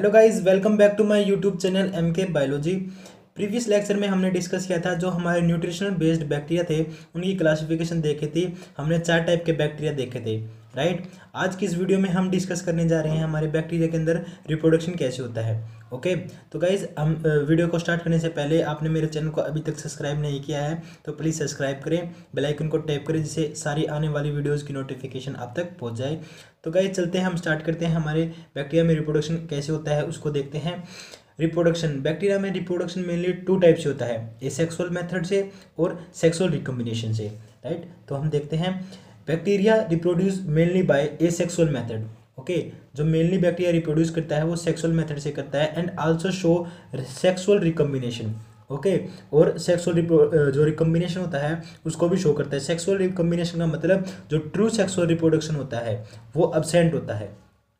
Hello guys welcome back to my YouTube channel M K biology previous lecture में हमने discuss किया था जो हमारे न्यूट्रिशनल बेस्ड बैक्टीरिया थे, उनकी क्लासिफिकेशन देखी थी। हमने चार टाइप के बैक्टीरिया देखे थे। राइट आज की इस वीडियो में हम डिस्कस करने जा रहे हैं हमारे बैक्टीरिया के अंदर रिप्रोडक्शन कैसे होता है। ओके तो गाइज़ हम वीडियो को स्टार्ट करने से पहले आपने मेरे चैनल को अभी तक सब्सक्राइब नहीं किया है तो प्लीज़ सब्सक्राइब करें। बेल आइकन को टैप करें जिससे सारी आने वाली वीडियोज़ की नोटिफिकेशन आप तक पहुँच जाए। तो गाइज़ चलते हैं, हम स्टार्ट करते हैं हमारे बैक्टीरिया में रिप्रोडक्शन कैसे होता है उसको देखते हैं। रिप्रोडक्शन बैक्टीरिया में रिप्रोडक्शन मेनली टू टाइप से होता है ए सेक्सुअल मेथड से और सेक्सुअल रिकम्बिनेशन से। राइट तो हम देखते हैं। Bacteria reproduce mainly by asexual method okay जो मेनली बैक्टीरिया रिप्रोड्यूस करता है, वो सेक्सुअल मेथड से करता है and also show sexual recombination okay और सेक्सुअल जो रिकम्बिनेशन होता है, उसको भी शो करता है। सेक्सुअल रिकम्बिनेशन का मतलब जो ट्रू सेक्सुअल रिप्रोडक्शन होता है, वो अबसेंट होता है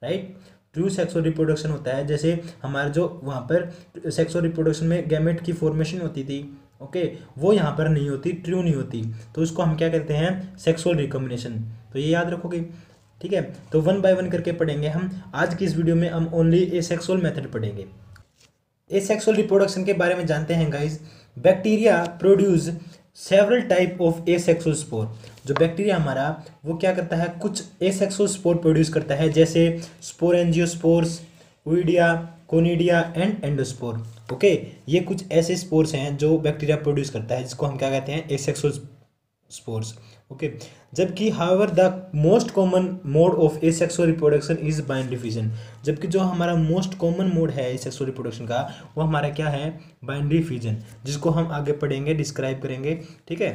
राइट ट्रू सेक्सुअल रिप्रोडक्शन होता है, जैसे हमारे जो वहाँ पर सेक्सुअल रिप्रोडक्शन में गैमेट की फॉर्मेशन होती थी ओके? वो यहाँ पर नहीं होती ट्रू नहीं होती। तो उसको हम क्या कहते हैं? सेक्सुअल रिकम्बिनेशन तो ये याद रखोगे? ठीक है? तो वन बाय वन करके पढ़ेंगे हम। आज की इस वीडियो में हम ओनली ए सेक्सुअल मेथड पढ़ेंगे। ए सेक्सुअल रिप्रोडक्शन के बारे में जानते हैं guys bacteria produce several type of asexual spore जो बैक्टीरिया हमारा, वो क्या करता है? कुछ ए सेक्सुअल स्पोर प्रोड्यूस करता है, जैसे spore angiospores oidia conidia and endospore okay? ये कुछ ऐसे स्पोर्स हैं जो बैक्टीरिया प्रोड्यूस करता है, जिसको हम क्या कहते हैं? Asexual spores okay? जबकि however the most common mode of asexual reproduction is binary fission जबकि जो हमारा मोस्ट कॉमन मोड है ए सेक्सुअल रिप्रोडक्शन का, वो हमारा क्या है? बाइंड्री फ्यूजन जिसको हम आगे पढ़ेंगे डिस्क्राइब करेंगे, ठीक है?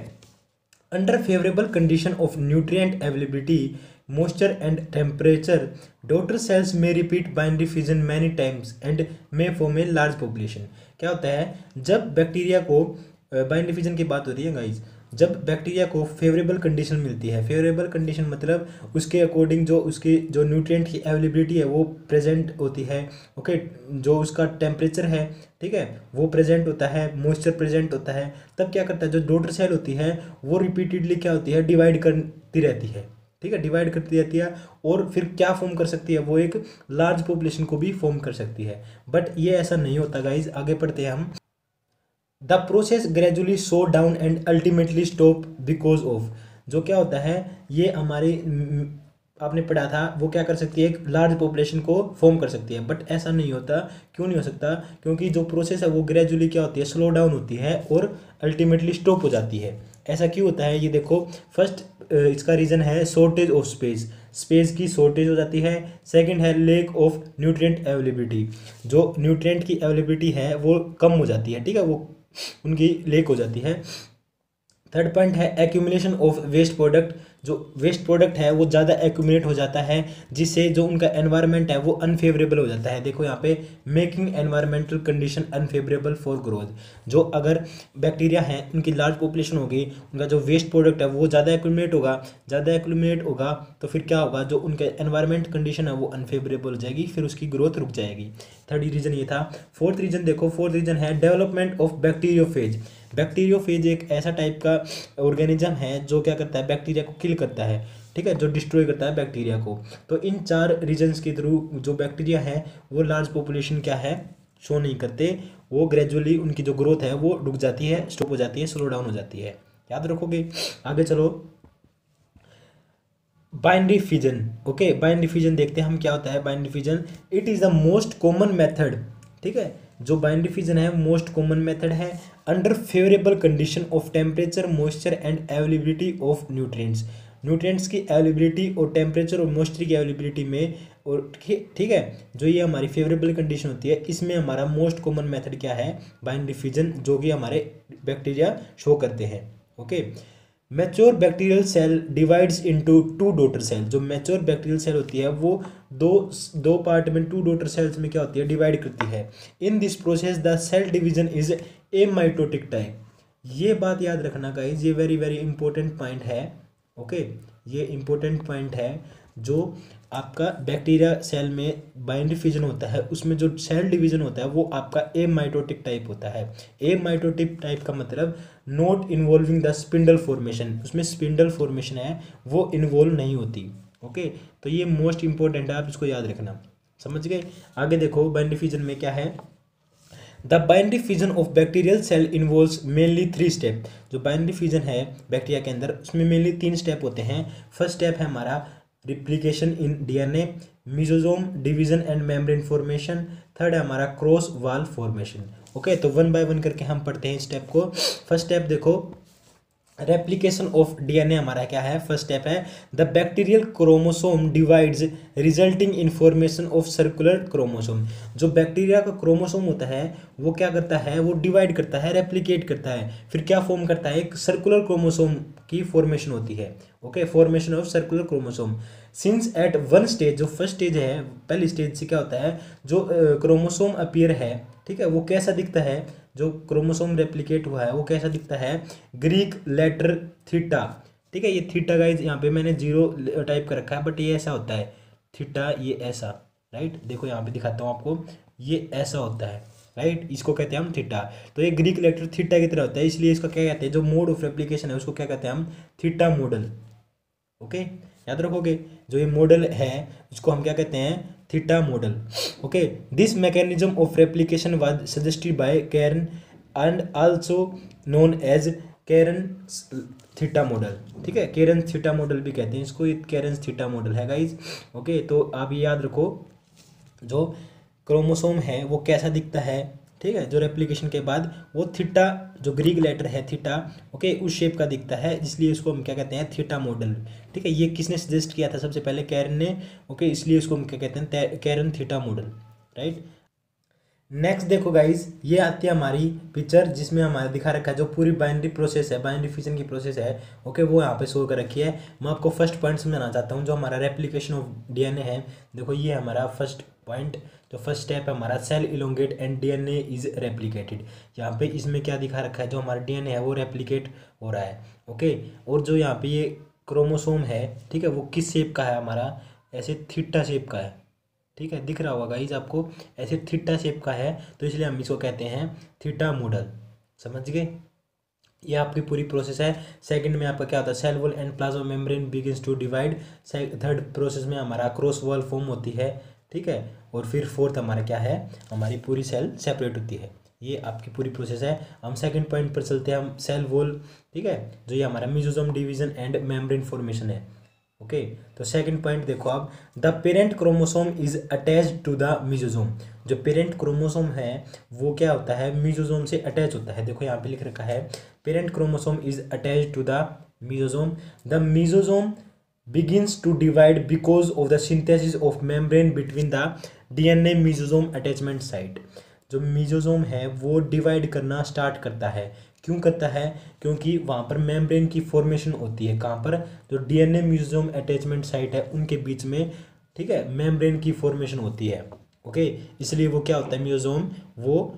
Under favourable condition of nutrient availability moisture and temperature. Daughter cells may repeat binary fission many times and may form a large population. क्या होता है? जब बैक्टीरिया को बाइंड्री फिजन की बात होती है गाइज़ जब बैक्टीरिया को फेवरेबल कंडीशन मिलती है फेवरेबल कंडीशन मतलब उसके अकॉर्डिंग जो उसकी, जो न्यूट्रिएंट की अवेलेबिलिटी है, वो प्रेजेंट होती है ओके जो उसका टेम्परेचर है, ठीक है? वो प्रेजेंट होता है मॉइस्चर प्रेजेंट होता है। तब क्या करता है? जो डोटर सेल होती है, वो रिपीटेडली क्या होती है? डिवाइड करती रहती है। ठीक है डिवाइड करती रहती है और फिर क्या फॉर्म कर सकती है, वो एक लार्ज पॉपुलेशन को भी फॉर्म कर सकती है। बट ये ऐसा नहीं होता गाइज़ आगे पढ़ते हैं हम। The process gradually slow down and ultimately stop because of जो क्या होता है, ये हमारी, आपने पढ़ा था, वो क्या कर सकती है, एक लार्ज पॉपुलेशन को फॉर्म कर सकती है। बट ऐसा नहीं होता, क्यों नहीं हो सकता? क्योंकि जो प्रोसेस है, वो ग्रेजुअली क्या होती है स्लो डाउन होती है और अल्टीमेटली स्टॉप हो जाती है। ऐसा क्यों होता है? ये देखो फ़र्स्ट इसका रीज़न है शॉर्टेज ऑफ़ स्पेस स्पेस की शॉर्टेज हो जाती है। सेकंड है लेक ऑफ़ न्यूट्रिएंट अवेलेबिलिटी जो न्यूट्रिएंट की अवेलेबिलिटी है, वो कम हो जाती है, ठीक है? वो उनकी लेक हो जाती है। थर्ड पॉइंट है एक्यूमुलेशन ऑफ़ वेस्ट प्रोडक्ट जो वेस्ट प्रोडक्ट है, वो ज़्यादा एक्यूमुलेट हो जाता है, जिससे जो उनका एनवायरनमेंट है, वो अनफेवरेबल हो जाता है। देखो यहाँ पे making environmental condition unfavourable for growth जो अगर बैक्टीरिया हैं, उनकी लार्ज पॉपुलेशन होगी, उनका जो वेस्ट प्रोडक्ट है, वो ज़्यादा एक्यूमुलेट होगा। ज़्यादा एक्यूमुलेट होगा तो फिर क्या होगा? जो उनका एनवायरमेंट कंडीशन है, वो अनफेवरेबल हो जाएगी, फिर उसकी ग्रोथ रुक जाएगी। थर्ड रीज़न ये था। फोर्थ रीज़न देखो फोर्थ रीज़न है डेवलपमेंट ऑफ़ बैक्टीरियोफेज बैक्टीरियोफेज एक ऐसा टाइप का ऑर्गेनिज्म है, जो क्या करता है? बैक्टीरिया को किल करता है, ठीक है? जो डिस्ट्रॉय करता है बैक्टीरिया को। तो इन चार रीजन्स के थ्रू जो बैक्टीरिया है, वो लार्ज पॉपुलेशन क्या है? शो नहीं करते। वो ग्रेजुअली उनकी जो ग्रोथ है, वो रुक जाती है स्टॉप हो जाती है स्लो डाउन हो जाती है। याद रखोगे? आगे चलो। Binary fission okay binary fission देखते हैं हम क्या होता है binary fission it is the most common method ठीक है? जो बाइंड्री फिजन है मोस्ट कॉमन मेथड है। Under favourable condition of temperature moisture and availability of nutrients nutrients की अवेलेबिलिटी और टेम्परेचर और मॉइस्चर की अवेलेबिलिटी में और ठीक है? जो ये हमारी फेवरेबल कंडीशन होती है, इसमें हमारा मोस्ट कॉमन मेथड क्या है? बाइन डिफ्यूजन जो कि हमारे बैक्टीरिया शो करते हैं okay mature bacterial cell divides into two daughter cell जो मैच्योर बैक्टीरियल सेल होती है, वो दो दो पार्ट में टू डोटर सेल्स में क्या होती है? डिवाइड करती है। In this process the cell division is amitotic type ये बात याद रखना गाइज़ ये वेरी वेरी इंपॉर्टेंट पॉइंट है। ओके ये इंपॉर्टेंट पॉइंट है जो आपका बैक्टीरिया सेल में बाइंड फिजन होता है, उसमें जो सेल डिवीज़न होता है, वो आपका ए माइटोटिक टाइप होता है। ए माइटोटिक टाइप का मतलब not involving the spindle formation उसमें स्पिंडल फॉर्मेशन है, वो इन्वॉल्व नहीं होती। ओके तो ये मोस्ट इंपॉर्टेंट है, आप इसको याद रखना। समझ गए? आगे देखो बाइनरी फिजन में क्या है? The binary fusion of bacterial cell involves mainly three step जो बाइनरी फ्यूजन है बैक्टीरिया के अंदर, उसमें मेनली तीन स्टेप होते हैं। फ़र्स्ट स्टेप है हमारा replication in DNA mesosome division and membrane formation third है हमारा क्रॉस वाल फॉर्मेशन ओके तो वन बाय वन करके हम पढ़ते हैं स्टेप को। फ़र्स्ट स्टेप देखो रेप्लिकेशन ऑफ़ डीएनए हमारा क्या है? फ़र्स्ट स्टेप है the bacterial chromosome divides resulting information of circular chromosome जो बैक्टीरिया का क्रोमोसोम होता है, वो क्या करता है? वो डिवाइड करता है रेप्लिकेट करता है। फिर क्या फॉर्म करता है? एक सर्कुलर क्रोमोसोम की फॉर्मेशन होती है। Okay formation of circular chromosome since at one stage जो फ़र्स्ट स्टेज है, पहली स्टेज से क्या होता है? जो क्रोमोसोम अपियर है, ठीक है? वो कैसा दिखता है? जो क्रोमोसोम रेप्लिकेट हुआ है, वो कैसा दिखता है? ग्रीक लेटर थीटा ठीक है, ये थीटा गाइज़ यहाँ पे मैंने ज़ीरो टाइप कर रखा है बट ये ऐसा होता है। थीटा ये ऐसा राइट देखो यहाँ पे दिखाता हूँ आपको, ये ऐसा होता है राइट इसको कहते हैं हम थीटा तो ये ग्रीक लेटर थीटा की तरह होता है, इसलिए इसका क्या कहते हैं? जो मोड ऑफ़ रेप्लीकेशन है, उसको क्या कहते हैं हम? थीटा मॉडल ओके याद रखोगे? जो ये मॉडल है, उसको हम क्या कहते हैं? Theta model okay this mechanism of replication was suggested by Cairns and also known as Cairns theta model ठीक है? कैरन थीटा मॉडल भी कहते हैं। इसको कैरन थीटा मॉडल है गाइज़ ओके तो आप याद रखो, जो क्रोमोसोम है, वो कैसा दिखता है? ठीक है, जो रेप्लीकेशन के बाद वो थीटा जो ग्रीक लेटर है थीटा ओके उस शेप का दिखता है, इसलिए उसको हम क्या कहते हैं थीटा मॉडल ठीक है, ये किसने सजेस्ट किया था सबसे पहले? कैरन ने ओके इसलिए उसको हम क्या कहते हैं Cairns theta model right next देखो गाइज़ ये आती है हमारी पिक्चर जिसमें हमारा दिखा रखा है, जो पूरी बाइनरी प्रोसेस है बाइनरी फिजन की प्रोसेस है ओके वो यहाँ पे शो कर रखी है। मैं आपको फ़र्स्ट पॉइंट समझाना चाहता हूँ, जो हमारा रेप्लिकेशन ऑफ़ डीएनए है। देखो, ये हमारा फ़र्स्ट पॉइंट तो फ़र्स्ट स्टेप है हमारा cell elongate and DNA is replicated यहाँ पे इसमें क्या दिखा रखा है, जो हमारा डीएनए है, वो रेप्लिकेट हो रहा है ओके और जो यहाँ पे ये क्रोमोसोम है, ठीक है, वो किस शेप का है हमारा? ऐसे थीटा शेप का है। ठीक है, दिख रहा होगा गाइज़ आपको, ऐसे थीटा शेप का है तो इसलिए हम इसको कहते हैं थीटा मॉडल समझ गए? ये आपकी पूरी प्रोसेस है। सेकंड में आपका क्या होता है? Cell wall and plasma membrane begins to divide third process में हमारा क्रॉस वॉल फॉर्म होती है, ठीक है? और फिर फोर्थ हमारा क्या है? हमारी पूरी सेल सेपरेट होती है। ये आपकी पूरी प्रोसेस है। हम सेकंड पॉइंट पर चलते हैं। हम सेल वॉल ठीक है? जो ये हमारा mesosome division and membrane formation है। ओके तो सेकंड पॉइंट देखो आप। The parent chromosome is attach to the mesosome जो पेरेंट क्रोमोसोम है, वो क्या होता है? मिजोजोम से अटैच होता है। देखो यहाँ पे लिख रखा है। Parent chromosome is attach to the mesosome the mesosome begins to divide because of the synthesis of membrane between the DNA mesosome attachment site. जो मीजोजोम है, वो डिवाइड करना स्टार्ट करता है। क्यों करता है? क्योंकि वहाँ पर मेम्ब्रेन की फॉर्मेशन होती है। कहाँ पर? जो डीएनए म्यूज़ियम अटैचमेंट साइट है, उनके बीच में, ठीक है मेम्ब्रेन की फॉर्मेशन होती है। ओके? इसलिए वो क्या होता है? म्यूजोम वो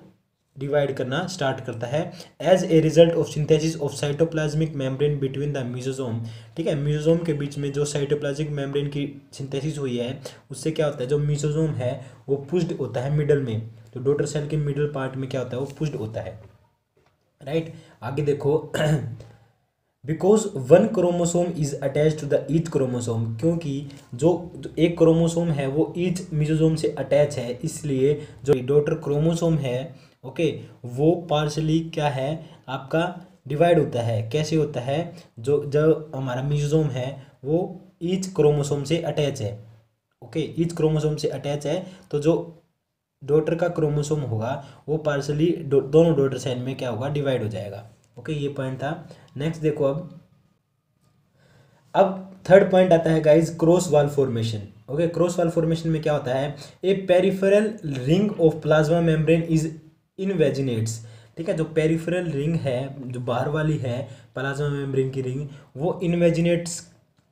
डिवाइड करना स्टार्ट करता है। As a result of synthesis of cytoplasmic membrane between the mesosome ठीक है म्यूजोजोम के बीच में जो साइटोप्लाज्मिक मेम्ब्रेन की सिंथेसिस हुई है, उससे क्या होता है? जो म्यूजोजोम है, वो पुष्ड होता है मिडल में। तो डोटर सेल के मिडल पार्ट में क्या होता है? वो पुष्ड होता है। राइट आगे देखो। Because one chromosome is attach to the each chromosome क्योंकि जो एक क्रोमोसोम है, वो ईच मिजोजोम से अटैच है, इसलिए जो डॉटर क्रोमोसोम है ओके वो पार्शली क्या है, आपका डिवाइड होता है। कैसे होता है? जो जो हमारा मिजोजोम है, वो ईच क्रोमोसोम से अटैच है ओके ईच क्रोमोसोम से अटैच है तो जो डॉटर का क्रोमोसोम होगा वो पार्सली दो, दोनों डॉटर सेल में क्या होगा डिवाइड हो जाएगा। ओके ये पॉइंट था। नेक्स्ट देखो अब। अब थर्ड पॉइंट आता है guys cross wall formation okay cross wall formation में क्या होता है? A peripheral ring of plasma membrane is invaginates ठीक है जो पेरिफेरल रिंग है जो बाहर वाली है प्लाज्मा मेम्ब्रेन की रिंग वो इनवेजिनेट्स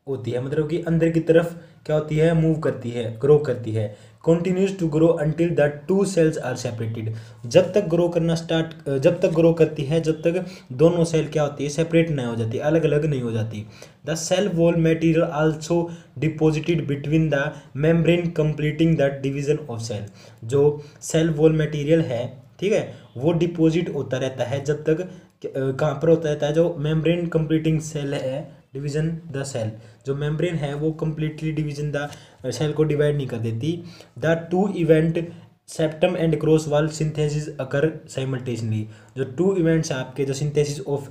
होती है। मतलब कि अंदर की तरफ़ क्या होती है? मूव करती है ग्रो करती है। Continues to grow until the two cells are separated जब तक ग्रो करना स्टार्ट जब तक ग्रो करती है, जब तक दोनों सेल क्या होती है सेपरेट नहीं हो जाती अलग अलग नहीं हो जाती। The cell wall material also deposited between the membrane completing the division of cell जो सेल वॉल मेटीरियल है, ठीक है, वो डिपॉजिट होता रहता है जब तक कहाँ पर होता रहता है, जो मेम्ब्रेन कंप्लीटिंग सेल है डिवीज़न द सेल जो मेम्ब्रेन है, वो कम्प्लीटली डिवीज़न द सेल को डिवाइड नहीं कर देती। The two event septum and cross wall synthesis occur simultaneously जो टू इवेंट्स आपके, जो synthesis of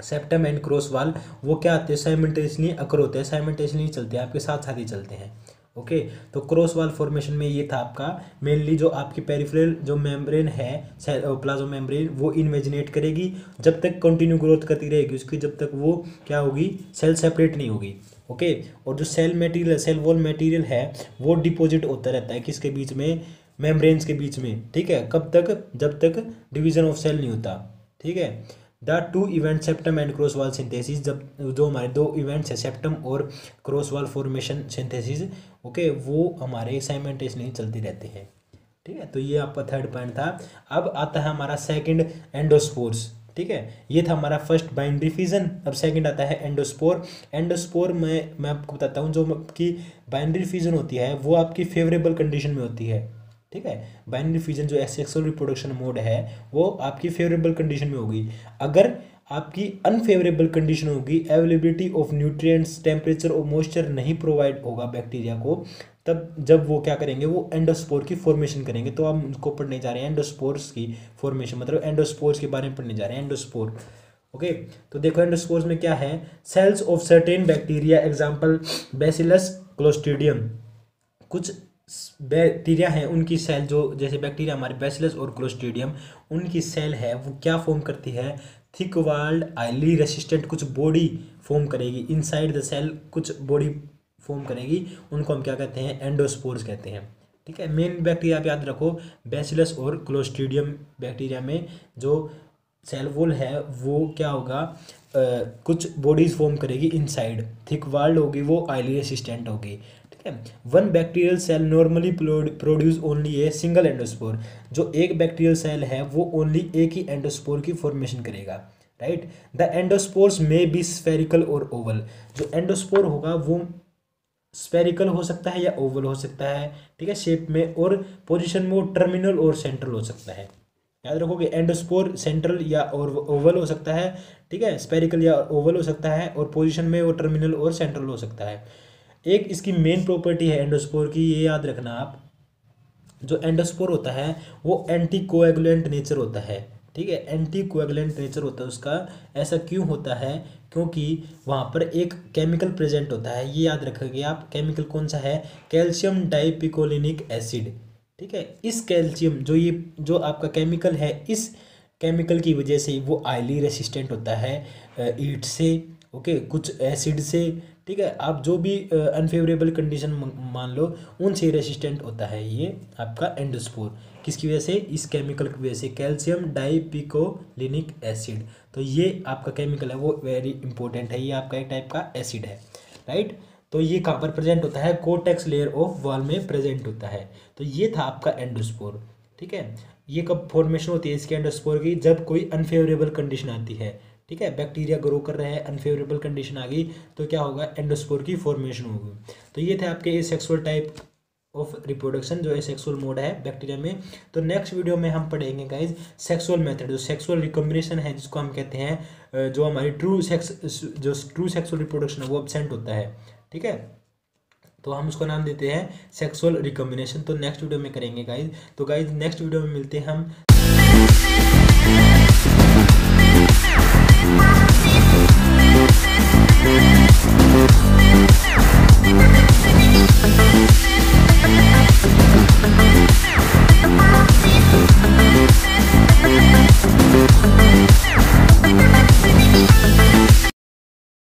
septum and cross wall वो क्या आते हैं? साइमल्टेनली अकर होते हैं। साइमल्टेनली चलते हैं, आपके साथ साथ ही चलते हैं। ओके तो क्रॉस वाल फॉर्मेशन में ये था आपका। मेनली जो आपकी पेरिफेरल जो मेम्ब्रेन है प्लाजो मेम्ब्रेन वो इन्वेजिनेट करेगी। जब तक कंटिन्यू ग्रोथ करती रहेगी, उसकी जब तक वो क्या होगी? सेल सेपरेट नहीं होगी। ओके और जो cell material cell wall material है, वो डिपॉजिट होता रहता है किसके बीच में? मेम्ब्रेन्स के बीच में। ठीक है? कब तक? जब तक डिवीज़न ऑफ़ सेल नहीं होता। ठीक है? The two event septum and cross wall synthesis, जब जो हमारे दो इवेंट्स है, सेप्टम और cross wall formation synthesis, okay, वो हमारे साइमेंटेशनली चलती रहते हैं। ठीक है? तो ये आपका थर्ड पॉइंट था। अब आता है हमारा सेकंड एंडोस्पोर्स ठीक है? ये था हमारा फ़र्स्ट बाइंड्री फिजन अब सेकंड आता है एंडोस्पोर एंडोस्पोर में मैं आपको बताता हूँ, जो आपकी बाइंड्री फिजन होती है, वो आपकी फेवरेबल कंडीशन में होती है। ठीक है? बाइनरी फ्यूजन जो सेक्सुअल रिप्रोडक्शन मोड है, वो आपकी फेवरेबल कंडीशन में होगी। अगर आपकी अनफेवरेबल कंडीशन होगी अवेलेबिलिटी ऑफ़ न्यूट्रिएंट्स टेम्परेचर और मॉइस्चर नहीं प्रोवाइड होगा बैक्टीरिया को, तब जब वो क्या करेंगे? वो एंडोस्पोर की फॉर्मेशन करेंगे। तो हम उसको पढ़ने जा रहे हैं एंडोस्पोर्स की फॉर्मेशन मतलब एंडोस्पोर्स के बारे में पढ़ने जा रहे हैं एंडोस्पोर ओके तो देखो एंडोस्पोर्स में क्या है? Cells of certain bacteria example Bacillus Clostridium कुछ बैक्टीरिया हैं उनकी सेल जो जैसे बैक्टीरिया हमारे बेसिलस और क्लोस्ट्रीडियम उनकी सेल है वो क्या फॉर्म करती है? थिक वाल्ड आइली रेसिस्टेंट कुछ बॉडी फॉर्म करेगी। इनसाइड द सेल कुछ बॉडी फॉर्म करेगी। उनको हम क्या कहते हैं? एंडोस्पोर्स कहते हैं। ठीक है? मेन बैक्टीरिया आप याद रखो बेसिलस और क्लोस्ट्रीडियम बैक्टीरिया में जो सेल वोल है वो क्या होगा? आ, कुछ बॉडीज फॉर्म करेगी इनसाइड थिक वाल्ड होगी वो आइली रेसिस्टेंट होगी। है। One bacterial cell normally produce only a single endospore जो एक बैक्टीरियल सेल है, वो ओनली एक ही एंडोस्पोर की फॉर्मेशन करेगा राइट द एंडोस्पोर्स में बी स्फेरिकल और ओवल जो एंडोस्पोर होगा, वो स्पेरिकल हो सकता है या ओवल हो सकता है, ठीक है? शेप में और पोजीशन में वो टर्मिनल और सेंट्रल हो सकता है। याद रखोगे एंडोस्पोर सेंट्रल या और ओवल हो सकता है, ठीक है? स्पेरिकल या ओवल हो सकता है और पोजीशन में वो टर्मिनल और सेंट्रल हो सकता है। एक इसकी मेन प्रॉपर्टी है एंडोस्पोर की, ये याद रखना आप। जो एंडोस्पोर होता है, वो एंटी कोएगुलेंट नेचर होता है, ठीक है? एंटी कोएगुलेंट नेचर होता है उसका। ऐसा क्यों होता है? क्योंकि वहाँ पर एक केमिकल प्रेजेंट होता है, ये याद रखोगे आप केमिकल कौन सा है? कैल्शियम डाइपिकोलिनिक एसिड ठीक है? इस कैल्शियम जो ये, जो आपका केमिकल है, इस केमिकल की वजह से वो आयली रेसिस्टेंट होता है ईट से, ओके? कुछ एसिड से ठीक है? आप जो भी अनफेवरेबल कंडीशन मान लो उनसे रेसिस्टेंट होता है ये आपका एंडोस्पोर किसकी वजह से? इस केमिकल की वजह से। कैल्शियम डाइपिकोलिनिक एसिड तो ये आपका केमिकल है, वो वेरी इंपॉर्टेंट है। ये आपका एक टाइप का एसिड है राइट तो ये कहाँ पर प्रेजेंट होता है? कोटेक्स लेयर ऑफ़ वॉल में प्रेजेंट होता है। तो ये था आपका एंडोस्पोर ठीक है? ये कब फॉर्मेशन होती है इसके एंडोस्पोर की? जब कोई अनफेवरेबल कंडीशन आती है। ठीक है? बैक्टीरिया ग्रो कर रहे हैं अनफेवरेबल कंडीशन आ गई तो क्या होगा? एंडोस्पोर की फॉर्मेशन होगी। तो ये थे आपके सेक्सुअल टाइप ऑफ़ रिप्रोडक्शन जो है सेक्सुअल मोड है बैक्टीरिया में। तो नेक्स्ट वीडियो में हम पढ़ेंगे गाइज़ सेक्सुअल मेथड जो सेक्सुअल रिकम्बिनेशन है, जिसको हम कहते हैं जो हमारी ट्रू सेक्स जो ट्रू सेक्सुअल रिप्रोडक्शन है, वो एबसेंट होता है। ठीक है? तो हम उसको नाम देते हैं सेक्सुअल रिकम्बिनेशन तो नेक्स्ट वीडियो में करेंगे गाइज़ तो गाइज़ नेक्स्ट वीडियो में मिलते हैं हम। We'll be.